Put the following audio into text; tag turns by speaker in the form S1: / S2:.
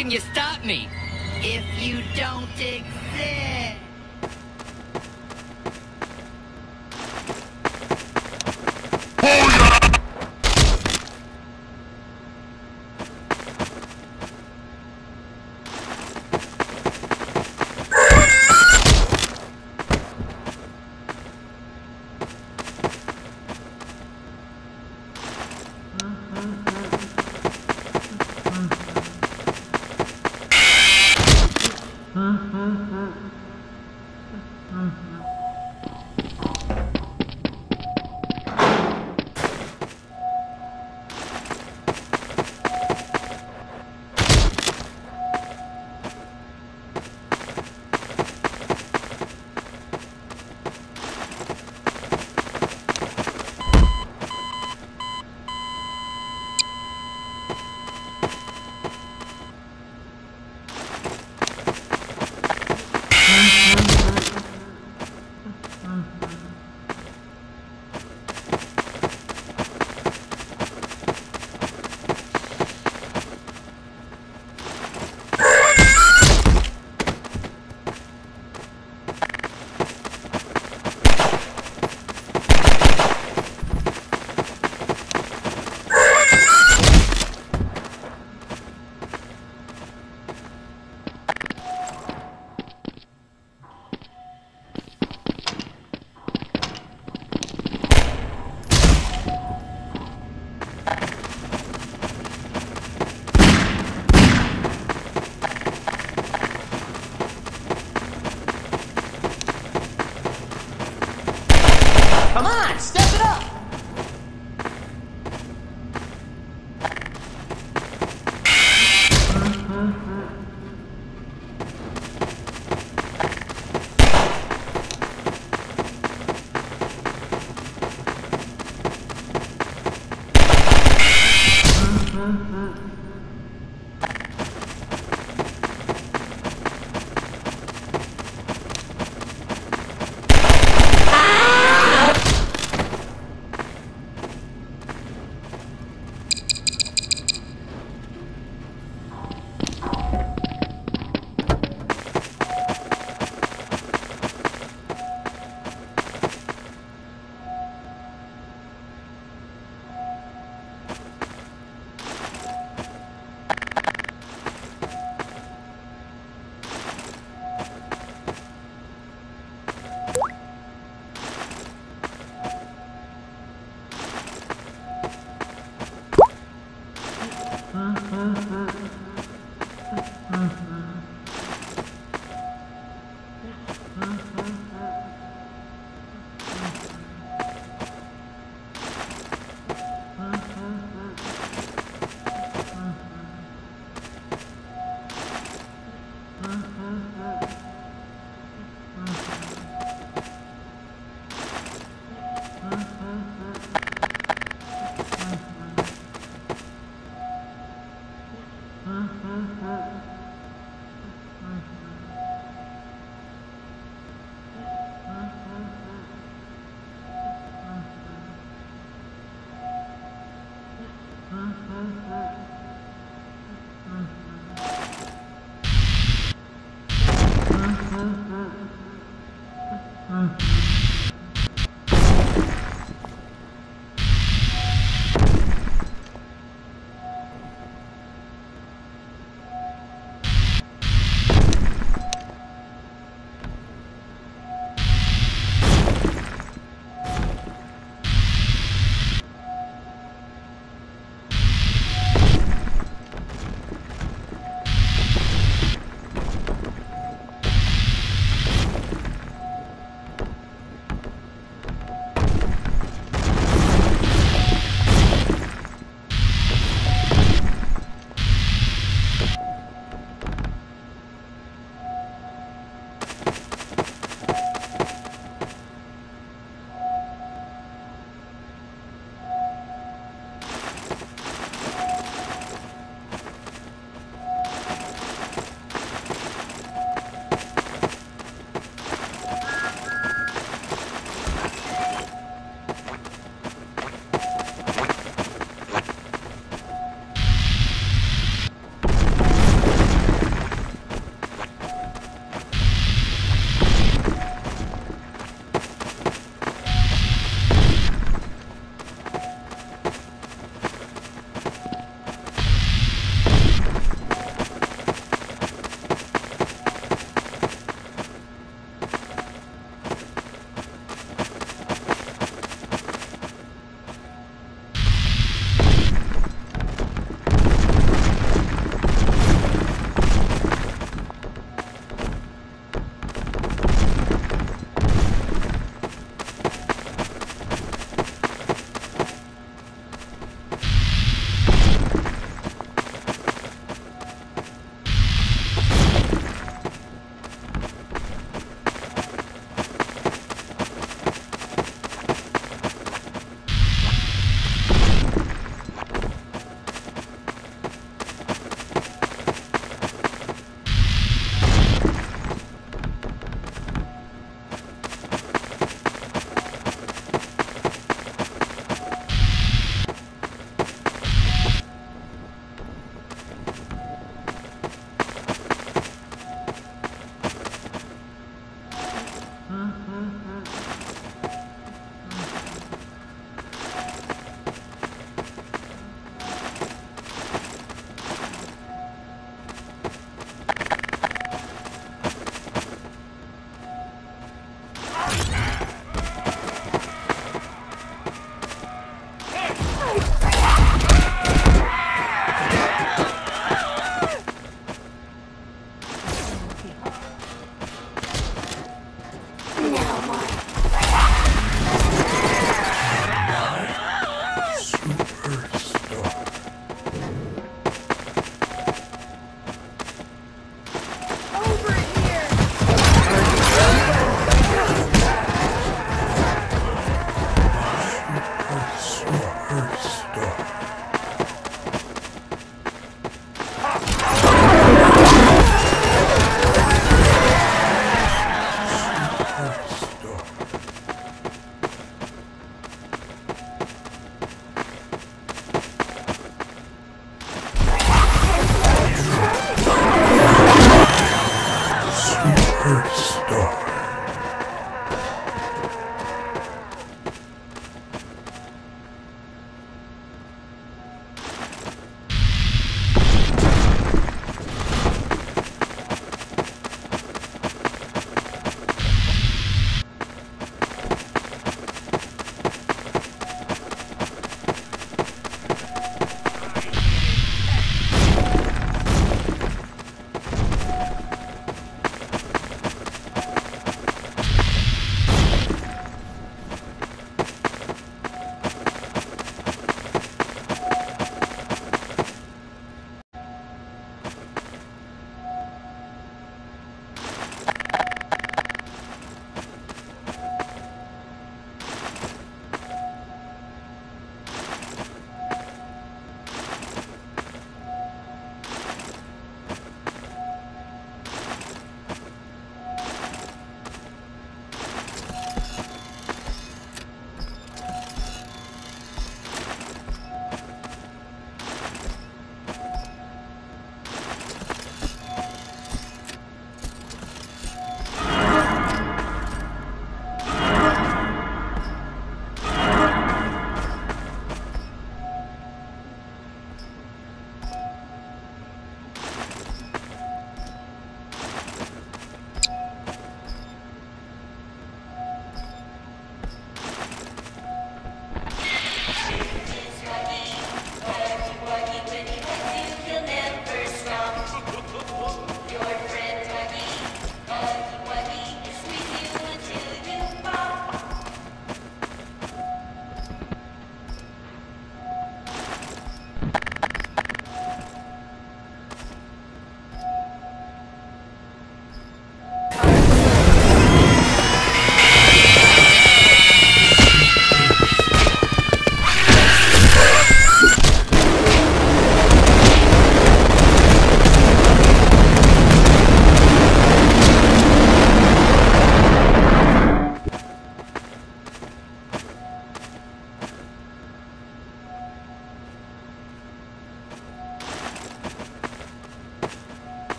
S1: can you stop me? If you don't exist.